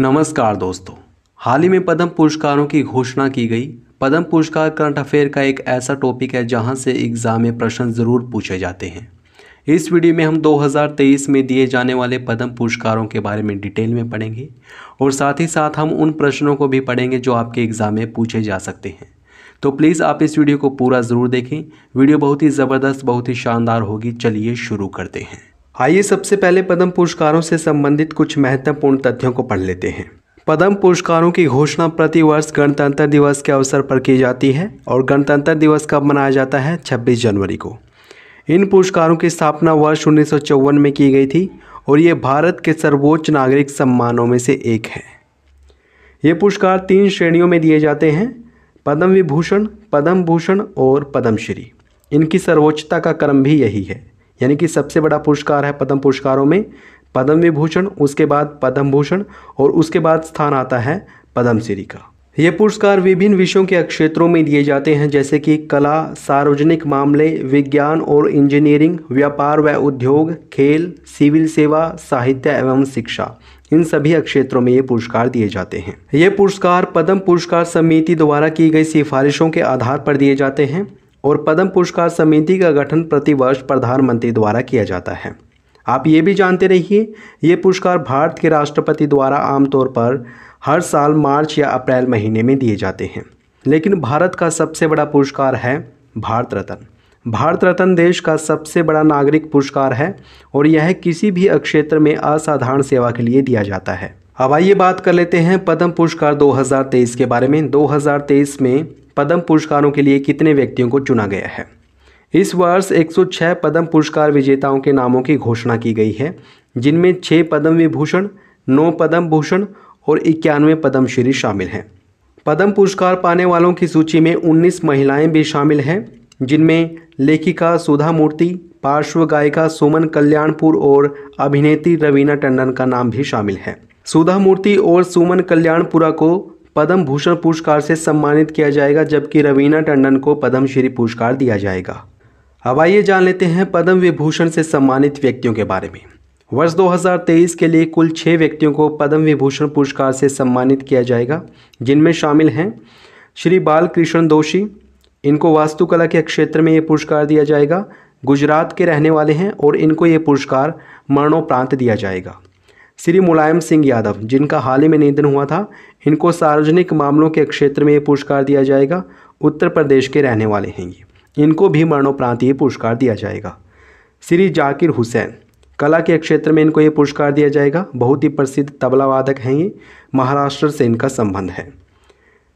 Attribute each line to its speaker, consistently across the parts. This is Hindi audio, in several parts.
Speaker 1: नमस्कार दोस्तों। हाल ही में पद्म पुरस्कारों की घोषणा की गई। पद्म पुरस्कार करंट अफेयर का एक ऐसा टॉपिक है जहाँ से एग्ज़ाम में प्रश्न ज़रूर पूछे जाते हैं। इस वीडियो में हम 2023 में दिए जाने वाले पद्म पुरस्कारों के बारे में डिटेल में पढ़ेंगे और साथ ही साथ हम उन प्रश्नों को भी पढ़ेंगे जो आपके एग्ज़ाम में पूछे जा सकते हैं। तो प्लीज़ आप इस वीडियो को पूरा ज़रूर देखें। वीडियो बहुत ही ज़बरदस्त, बहुत ही शानदार होगी। चलिए शुरू करते हैं। आइए सबसे पहले पद्म पुरस्कारों से संबंधित कुछ महत्वपूर्ण तथ्यों को पढ़ लेते हैं। पद्म पुरस्कारों की घोषणा प्रतिवर्ष गणतंत्र दिवस के अवसर पर की जाती है और गणतंत्र दिवस कब मनाया जाता है? 26 जनवरी को। इन पुरस्कारों की स्थापना वर्ष उन्नीस सौ चौवन में की गई थी और ये भारत के सर्वोच्च नागरिक सम्मानों में से एक है। ये पुरस्कार तीन श्रेणियों में दिए जाते हैं, पद्म विभूषण, पद्म भूषण और पद्मश्री। इनकी सर्वोच्चता का क्रम भी यही है। यानी कि सबसे बड़ा पुरस्कार है पद्म पुरस्कारों में, पद्म विभूषण, उसके बाद पद्म भूषण और उसके बाद स्थान आता है पद्मश्री का। ये पुरस्कार विभिन्न विषयों के क्षेत्रों में दिए जाते हैं, जैसे कि कला, सार्वजनिक मामले, विज्ञान और इंजीनियरिंग, व्यापार व उद्योग, खेल, सिविल सेवा, साहित्य एवं शिक्षा। इन सभी क्षेत्रों में ये पुरस्कार दिए जाते हैं। ये पुरस्कार पद्म पुरस्कार समिति द्वारा की गई सिफारिशों के आधार पर दिए जाते हैं। और पद्म पुरस्कार समिति का गठन प्रतिवर्ष प्रधानमंत्री द्वारा किया जाता है। आप ये भी जानते रहिए, ये पुरस्कार भारत के राष्ट्रपति द्वारा आमतौर पर हर साल मार्च या अप्रैल महीने में दिए जाते हैं। लेकिन भारत का सबसे बड़ा पुरस्कार है भारत रत्न। भारत रत्न देश का सबसे बड़ा नागरिक पुरस्कार है और यह किसी भी क्षेत्र में असाधारण सेवा के लिए दिया जाता है। अब आइए बात कर लेते हैं पद्म पुरस्कार 2023 के बारे में। 2023 में पद्म पुरस्कारों के लिए कितने व्यक्तियों को चुना गया है? इस वर्ष 106 पद्म पुरस्कार विजेताओं के नामों की घोषणा की गई है, जिनमें छः पद्म विभूषण, नौ पद्म भूषण और इक्यानवे पद्मश्री शामिल हैं। पद्म पुरस्कार पाने वालों की सूची में 19 महिलाएँ भी शामिल हैं, जिनमें लेखिका सुधा मूर्ति, पार्श्व गायिका सुमन कल्याणपुर और अभिनेत्री रवीना टंडन का नाम भी शामिल है। सुधा मूर्ति और सुमन कल्याणपुरा को पद्म भूषण पुरस्कार से सम्मानित किया जाएगा, जबकि रवीना टंडन को पद्मश्री पुरस्कार दिया जाएगा। अब आइए जान लेते हैं पद्म विभूषण से सम्मानित व्यक्तियों के बारे में। वर्ष 2023 के लिए कुल छः व्यक्तियों को पद्म विभूषण पुरस्कार से सम्मानित किया जाएगा, जिनमें शामिल हैं श्री बालकृष्ण दोषी। इनको वास्तुकला के क्षेत्र में ये पुरस्कार दिया जाएगा, गुजरात के रहने वाले हैं और इनको ये पुरस्कार मरणोपरांत दिया जाएगा। श्री मुलायम सिंह यादव, जिनका हाल ही में निधन हुआ था। इनको सार्वजनिक मामलों के क्षेत्र में ये पुरस्कार दिया जाएगा। उत्तर प्रदेश के रहने वाले हैं ये। इनको भी मरणोपरांत ये पुरस्कार दिया जाएगा। श्री जाकिर हुसैन, कला के क्षेत्र में इनको ये पुरस्कार दिया जाएगा। बहुत ही प्रसिद्ध तबला वादक हैं ये। महाराष्ट्र से इनका संबंध है।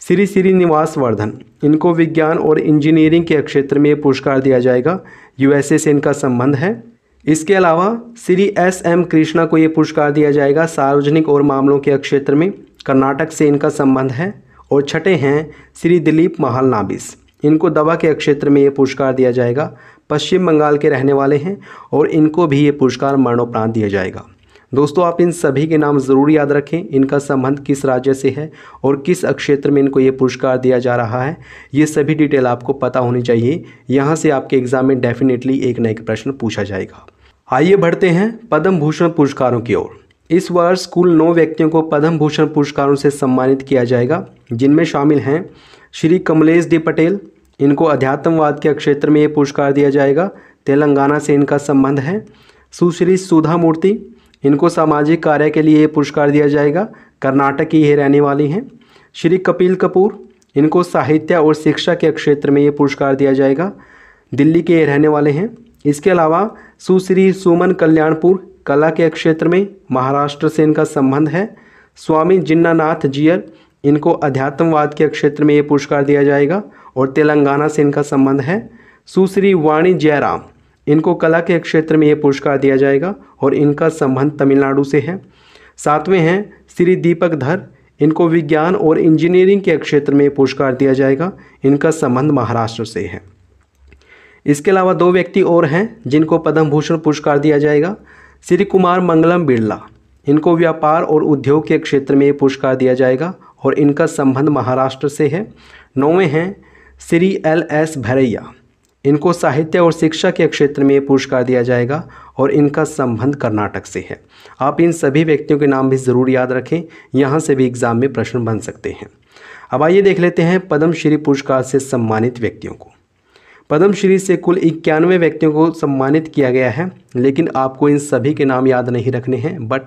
Speaker 1: श्री श्रीनिवास वर्धन, इनको विज्ञान और इंजीनियरिंग के क्षेत्र में ये पुरस्कार दिया जाएगा। यूएसए से इनका संबंध है। इसके अलावा श्री एस एम कृष्णा को ये पुरस्कार दिया जाएगा सार्वजनिक और मामलों के क्षेत्र में। कर्नाटक से इनका संबंध है और छठे हैं श्री दिलीप महाल नाबिस। इनको दवा के क्षेत्र में ये पुरस्कार दिया जाएगा। पश्चिम बंगाल के रहने वाले हैं और इनको भी ये पुरस्कार मरणोपरांत दिया जाएगा। दोस्तों, आप इन सभी के नाम ज़रूर याद रखें। इनका संबंध किस राज्य से है और किस क्षेत्र में इनको ये पुरस्कार दिया जा रहा है, ये सभी डिटेल आपको पता होनी चाहिए। यहाँ से आपके एग्ज़ाम में डेफिनेटली एक न एक प्रश्न पूछा जाएगा। आइए बढ़ते हैं पद्म भूषण पुरस्कारों की ओर। इस वर्ष कुल नौ व्यक्तियों को पद्म भूषण पुरस्कारों से सम्मानित किया जाएगा, जिनमें शामिल हैं श्री कमलेश डी पटेल। इनको अध्यात्मवाद के क्षेत्र में ये पुरस्कार दिया जाएगा। तेलंगाना से इनका संबंध है। सुश्री सुधा मूर्ति। इनको सामाजिक कार्य के लिए पुरस्कार दिया जाएगा। कर्नाटक की ये रहने वाली हैं। श्री कपिल कपूर, इनको साहित्य और शिक्षा के क्षेत्र में ये पुरस्कार दिया जाएगा। दिल्ली के ये रहने वाले हैं। इसके अलावा सुश्री सुमन कल्याणपुर, कला के क्षेत्र में महाराष्ट्र से इनका संबंध है। स्वामी जिन्नानाथ जियर इनको अध्यात्मवाद के क्षेत्र में ये पुरस्कार दिया जाएगा और तेलंगाना से इनका संबंध है। सुश्री वाणी जयराम इनको कला के क्षेत्र में ये पुरस्कार दिया जाएगा और इनका संबंध तमिलनाडु से है। सातवें हैं श्री दीपक धर। इनको विज्ञान और इंजीनियरिंग के क्षेत्र में पुरस्कार दिया जाएगा। इनका संबंध महाराष्ट्र से है। इसके अलावा दो व्यक्ति और हैं जिनको पद्म भूषण पुरस्कार दिया जाएगा। श्री कुमार मंगलम बिरला। इनको व्यापार और उद्योग के क्षेत्र में पुरस्कार दिया जाएगा और इनका संबंध महाराष्ट्र से है। नौवें हैं श्री एल एस भरैया। इनको साहित्य और शिक्षा के क्षेत्र में पुरस्कार दिया जाएगा और इनका संबंध कर्नाटक से है। आप इन सभी व्यक्तियों के नाम भी ज़रूर याद रखें, यहाँ से भी एग्ज़ाम में प्रश्न बन सकते हैं। अब आइए देख लेते हैं पद्मश्री पुरस्कार से सम्मानित व्यक्तियों को। पद्मश्री से कुल इक्यानवे व्यक्तियों को सम्मानित किया गया है, लेकिन आपको इन सभी के नाम याद नहीं रखने हैं, बट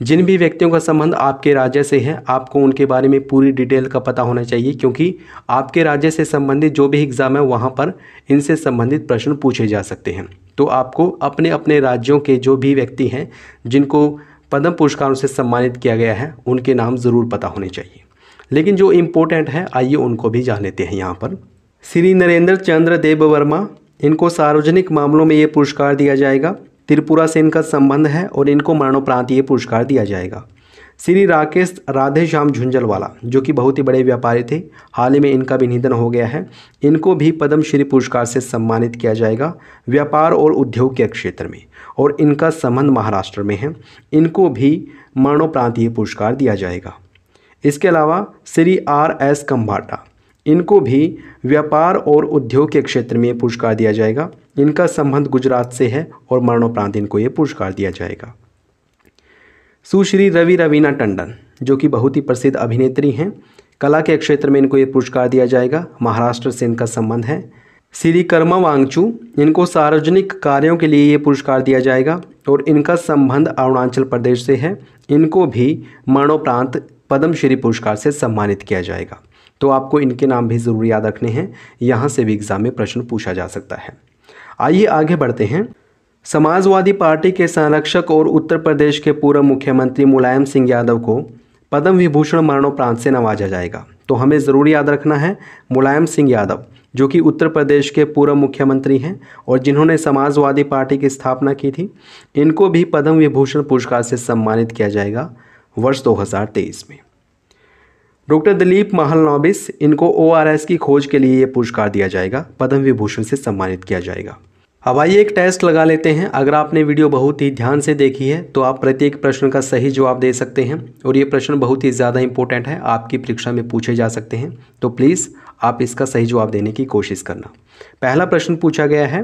Speaker 1: जिन भी व्यक्तियों का संबंध आपके राज्य से है, आपको उनके बारे में पूरी डिटेल का पता होना चाहिए, क्योंकि आपके राज्य से संबंधित जो भी एग्ज़ाम है, वहाँ पर इनसे संबंधित प्रश्न पूछे जा सकते हैं। तो आपको अपने अपने राज्यों के जो भी व्यक्ति हैं, जिनको पद्म पुरस्कारों से सम्मानित किया गया है, उनके नाम ज़रूर पता होने चाहिए। लेकिन जो इम्पोर्टेंट है, आइए उनको भी जान लेते हैं यहाँ पर। श्री नरेंद्र चंद्र देव वर्मा, इनको सार्वजनिक मामलों में ये पुरस्कार दिया जाएगा। त्रिपुरा से इनका संबंध है और इनको मरणोपरांत ये पुरस्कार दिया जाएगा। श्री राकेश राधे श्याम झुंझलवाला, जो कि बहुत ही बड़े व्यापारी थे, हाल ही में इनका भी निधन हो गया है। इनको भी पद्मश्री पुरस्कार से सम्मानित किया जाएगा व्यापार और उद्योग के क्षेत्र में और इनका संबंध महाराष्ट्र में है। इनको भी मरणोपरांत ये पुरस्कार दिया जाएगा। इसके अलावा श्री आर एस कम्भाटा इनको भी व्यापार और उद्योग के क्षेत्र में पुरस्कार दिया जाएगा। इनका संबंध गुजरात से है और मरणोपरांत इनको ये पुरस्कार दिया जाएगा। सुश्री रवि रवीना टंडन, जो कि बहुत ही प्रसिद्ध अभिनेत्री हैं, कला के क्षेत्र में इनको ये पुरस्कार दिया जाएगा। महाराष्ट्र से इनका संबंध है। श्री कर्मा वांगचू, इनको सार्वजनिक कार्यों के लिए ये पुरस्कार दिया जाएगा और इनका संबंध अरुणाचल प्रदेश से है। इनको भी मरणोपरांत पद्मश्री पुरस्कार से सम्मानित किया जाएगा। तो आपको इनके नाम भी ज़रूर याद रखने हैं। यहाँ से भी एग्ज़ाम में प्रश्न पूछा जा सकता है। आइए आगे बढ़ते हैं। समाजवादी पार्टी के संरक्षक और उत्तर प्रदेश के पूर्व मुख्यमंत्री मुलायम सिंह यादव को पद्म विभूषण मरणोपरांत से नवाजा जाएगा। तो हमें ज़रूर याद रखना है, मुलायम सिंह यादव, जो कि उत्तर प्रदेश के पूर्व मुख्यमंत्री हैं और जिन्होंने समाजवादी पार्टी की स्थापना की थी, इनको भी पद्म विभूषण पुरस्कार से सम्मानित किया जाएगा वर्ष 2023 में। डॉक्टर दिलीप महल महलनौबिस इनको ओआरएस की खोज के लिए ये पुरस्कार दिया जाएगा, पद्म विभूषण से सम्मानित किया जाएगा। अब आइए एक टेस्ट लगा लेते हैं। अगर आपने वीडियो बहुत ही ध्यान से देखी है तो आप प्रत्येक प्रश्न का सही जवाब दे सकते हैं और ये प्रश्न बहुत ही ज़्यादा इंपॉर्टेंट है, आपकी परीक्षा में पूछे जा सकते हैं। तो प्लीज़ आप इसका सही जवाब देने की कोशिश करना। पहला प्रश्न पूछा गया है,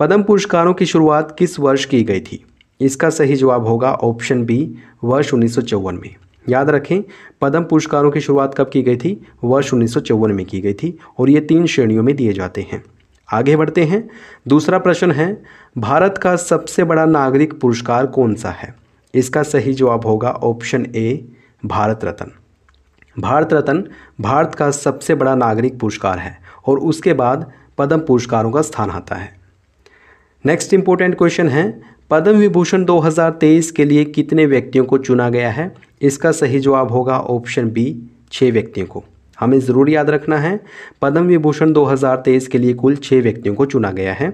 Speaker 1: पद्म पुरस्कारों की शुरुआत किस वर्ष की गई थी? इसका सही जवाब होगा ऑप्शन बी वर्ष उन्नीस सौ चौवन में। याद रखें, पद्म पुरस्कारों की शुरुआत कब की गई थी? वर्ष उन्नीस सौ चौवन में की गई थी और ये तीन श्रेणियों में दिए जाते हैं। आगे बढ़ते हैं। दूसरा प्रश्न है, भारत का सबसे बड़ा नागरिक पुरस्कार कौन सा है? इसका सही जवाब होगा ऑप्शन ए, भारत रत्न। भारत रत्न भारत का सबसे बड़ा नागरिक पुरस्कार है और उसके बाद पद्म पुरस्कारों का स्थान आता है। नेक्स्ट इंपॉर्टेंट क्वेश्चन है, पद्म विभूषण 2023 के लिए कितने व्यक्तियों को चुना गया है? इसका सही जवाब होगा ऑप्शन बी छः व्यक्तियों को। हमें ज़रूर याद रखना है। पद्म विभूषण 2023 के लिए कुल छः व्यक्तियों को चुना गया है।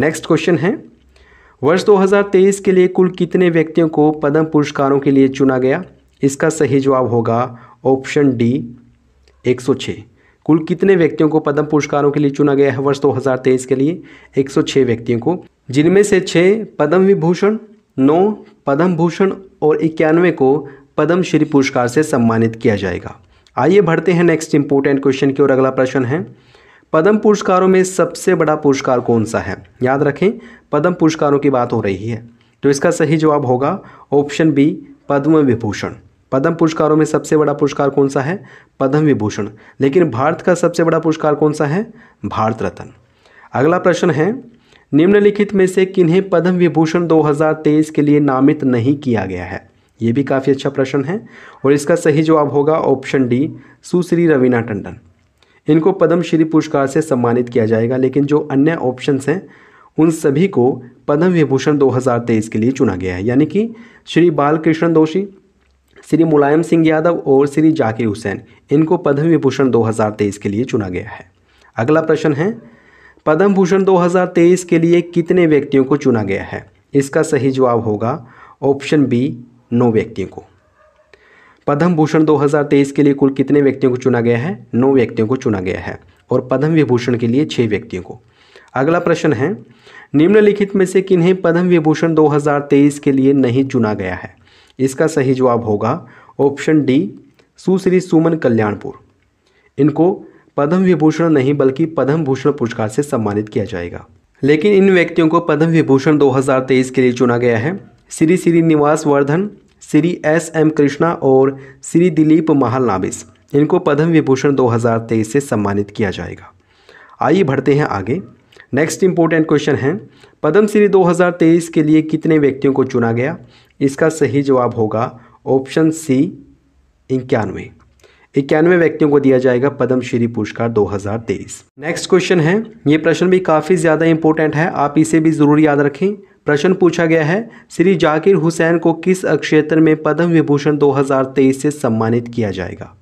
Speaker 1: नेक्स्ट क्वेश्चन है। वर्ष 2023 के लिए कुल कितने व्यक्तियों को पद्म पुरस्कारों के लिए चुना गया? इसका सही जवाब होगा ऑप्शन डी 106 कुल कितने व्यक्तियों को पद्म पुरस्कारों के लिए चुना गया है वर्ष 2023 के लिए? 106 व्यक्तियों को। जिनमें से छः पद्म विभूषण, नौ पद्म भूषण और इक्यानवे को पद्मश्री पुरस्कार से सम्मानित किया जाएगा। आइए बढ़ते हैं नेक्स्ट इंपोर्टेंट क्वेश्चन की और अगला प्रश्न है, पद्म पुरस्कारों में सबसे बड़ा पुरस्कार कौन सा है? याद रखें, पद्म पुरस्कारों की बात हो रही है तो इसका सही जवाब होगा ऑप्शन बी पद्म विभूषण। पद्म पुरस्कारों में सबसे बड़ा पुरस्कार कौन सा है? पद्म विभूषण। लेकिन भारत का सबसे बड़ा पुरस्कार कौन सा है? भारत रत्न अगला प्रश्न है, निम्नलिखित में से किन्हें पद्म विभूषण 2023 के लिए नामित नहीं किया गया है? ये भी काफ़ी अच्छा प्रश्न है। और इसका सही जवाब होगा ऑप्शन डी, सुश्री रवीना टंडन। इनको पद्मश्री पुरस्कार से सम्मानित किया जाएगा, लेकिन जो अन्य ऑप्शंस हैं, उन सभी को पद्म विभूषण 2023 के लिए चुना गया है। यानी कि श्री बालकृष्ण दोषी, श्री मुलायम सिंह यादव और श्री जाकिर हुसैन, इनको पद्म विभूषण 2023 के लिए चुना गया है। अगला प्रश्न है, पद्म भूषण 2023 के लिए कितने व्यक्तियों को चुना गया है? इसका सही जवाब होगा ऑप्शन बी नौ व्यक्तियों को। पद्म भूषण 2023 के लिए कुल कितने व्यक्तियों को चुना गया है? नौ व्यक्तियों को चुना गया है और पद्म विभूषण के लिए छः व्यक्तियों को। अगला प्रश्न है, निम्नलिखित में से किन्हें पद्म विभूषण 2023 के लिए नहीं चुना गया है? इसका सही जवाब होगा ऑप्शन डी, सुश्री सुमन कल्याणपुर। इनको पद्म विभूषण नहीं बल्कि पद्म भूषण पुरस्कार से सम्मानित किया जाएगा। लेकिन इन व्यक्तियों को पद्म विभूषण 2023 के लिए चुना गया है Shri Srinivas Vardhan Shri S M Krishna और श्री दिलीप महालनाबिस इनको पद्म विभूषण 2023 से सम्मानित किया जाएगा। आइए बढ़ते हैं आगे। नेक्स्ट इंपॉर्टेंट क्वेश्चन है, पद्म पद्मश्री 2023 के लिए कितने व्यक्तियों को चुना गया? इसका सही जवाब होगा ऑप्शन सी इक्यानवे। इक्यानवे व्यक्तियों को दिया जाएगा पद्मश्री पुरस्कार 2023 नेक्स्ट क्वेश्चन है, ये प्रश्न भी काफ़ी ज़्यादा इंपॉर्टेंट है, आप इसे भी ज़रूर याद रखें। प्रश्न पूछा गया है, श्री जाकिर हुसैन को किस क्षेत्र में पद्म विभूषण 2023 से सम्मानित किया जाएगा?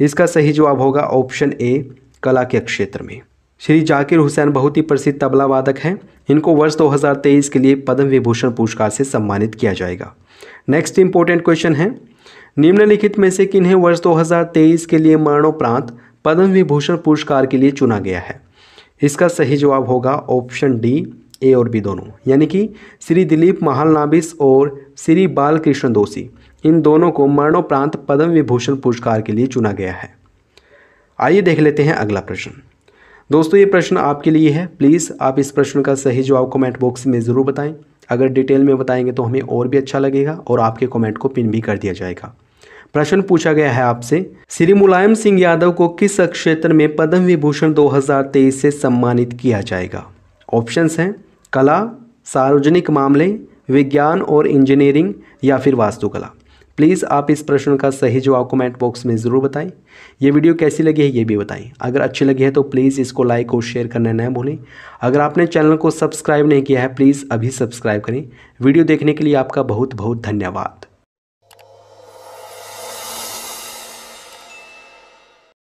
Speaker 1: इसका सही जवाब होगा ऑप्शन ए, कला के क्षेत्र में। श्री जाकिर हुसैन बहुत ही प्रसिद्ध तबला वादक हैं। इनको वर्ष 2023 के लिए पद्म विभूषण पुरस्कार से सम्मानित किया जाएगा। नेक्स्ट इंपॉर्टेंट क्वेश्चन है। निम्नलिखित में से किन्हें वर्ष 2023 के लिए मरणोपरांत पद्म विभूषण पुरस्कार के लिए चुना गया है? इसका सही जवाब होगा ऑप्शन डी ए और बी दोनों। यानी कि श्री दिलीप महालनाबिस और श्री बालकृष्ण दोषी, इन दोनों को मरणोपरांत पद्म विभूषण पुरस्कार के लिए चुना गया है। आइए देख लेते हैं अगला प्रश्न। दोस्तों, ये प्रश्न आपके लिए है। प्लीज़ आप इस प्रश्न का सही जवाब कमेंट बॉक्स में ज़रूर बताएँ। अगर डिटेल में बताएँगे तो हमें और भी अच्छा लगेगा और आपके कमेंट को पिन भी कर दिया जाएगा। प्रश्न पूछा गया है आपसे, श्री मुलायम सिंह यादव को किस क्षेत्र में पद्म विभूषण 2023 से सम्मानित किया जाएगा? ऑप्शंस हैं कला, सार्वजनिक मामले, विज्ञान और इंजीनियरिंग या फिर वास्तुकला। प्लीज़ आप इस प्रश्न का सही जवाब कमेंट बॉक्स में ज़रूर बताएँ। ये वीडियो कैसी लगी है ये भी बताएँ। अगर अच्छी लगी है तो प्लीज़ इसको लाइक और शेयर करना न भूलें। अगर आपने चैनल को सब्सक्राइब नहीं किया है, प्लीज़ अभी सब्सक्राइब करें। वीडियो देखने के लिए आपका बहुत बहुत धन्यवाद।